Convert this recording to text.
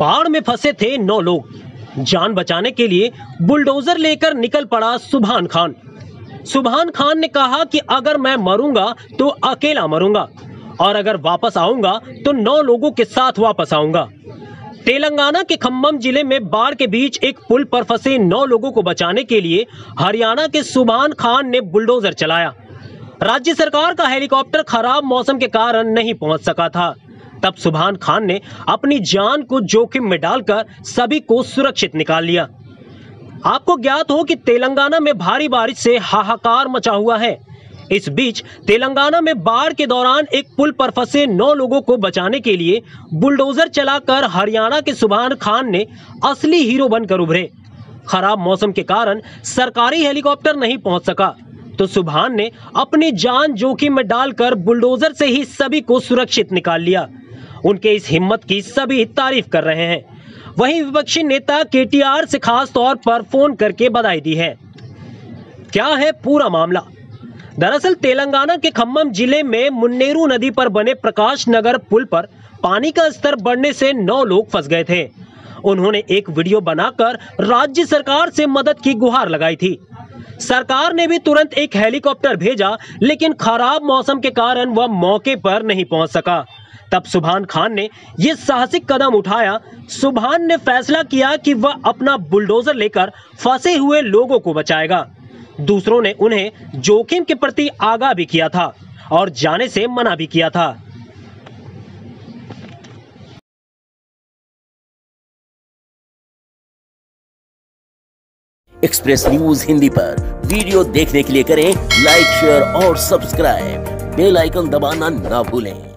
बाढ़ में फंसे थे नौ लोग। जान बचाने के लिए बुलडोजर लेकर निकल पड़ा सुभान खान। सुभान खान ने कहा कि अगर मैं मरूँगा तो अकेला मरूँगा और अगर वापस आऊँगा तो नौ लोगों के साथ वापस आऊँगा। तेलंगाना के खम्मम ज़िले में बाढ़ के बीच एक पुल पर फंसे नौ लोगों को बचाने के लिए हरियाणा के सुभान खान ने बुलडोजर चलाया। राज्य सरकार का हेलीकॉप्टर खराब मौसम के कारण नहीं पहुँच सका था। तब सुभान खान ने अपनी जान को जोखिम में डालकर सभी को सुरक्षित निकाल लिया। आपको ज्ञात हो कि तेलंगाना में भारी बारिश से हाहाकार मचा हुआ है। इस बीच तेलंगाना में बाढ़ के दौरान एक पुल पर फंसे नौ लोगों को बचाने के लिए बुलडोजर चलाकर हरियाणा के सुभान खान ने असली हीरो बनकर उभरे। खराब मौसम के कारण सरकारी हेलीकॉप्टर नहीं पहुँच सका। तो सुभान ने अपनी जान जोखिम में डालकर बुलडोजर से ही सभी को सुरक्षित निकाल लिया। उनके इस हिम्मत की सभी तारीफ़ कर रहे हैं। वहीं विपक्षी नेता केटीआर से खास तौर पर फ़ोन करके बधाई दी है। क्या है पूरा मामला? दरअसल तेलंगाना के खम्मम ज़िले में मुन्नेरू नदी पर बने प्रकाश नगर पुल पर पानी का स्तर बढ़ने से नौ लोग फंस गए थे। उन्होंने एक वीडियो बनाकर राज्य सरकार से मदद की गुहार लगाई थी। सरकार ने भी तुरंत एक हेलीकॉप्टर भेजा, लेकिन खराब मौसम के कारण वह मौके पर नहीं पहुँच सका। तब सुभान खान ने यह साहसिक कदम उठाया। सुभान ने फैसला किया कि वह अपना बुलडोजर लेकर फंसे हुए लोगों को बचाएगा। दूसरों ने उन्हें जोखिम के प्रति आगाह भी किया था और जाने से मना भी किया था। एक्सप्रेस न्यूज़ हिंदी पर। वीडियो देखने के लिए करें लाइक, शेयर और सब्सक्राइब। बेल आइकन दबाना ना भूलें।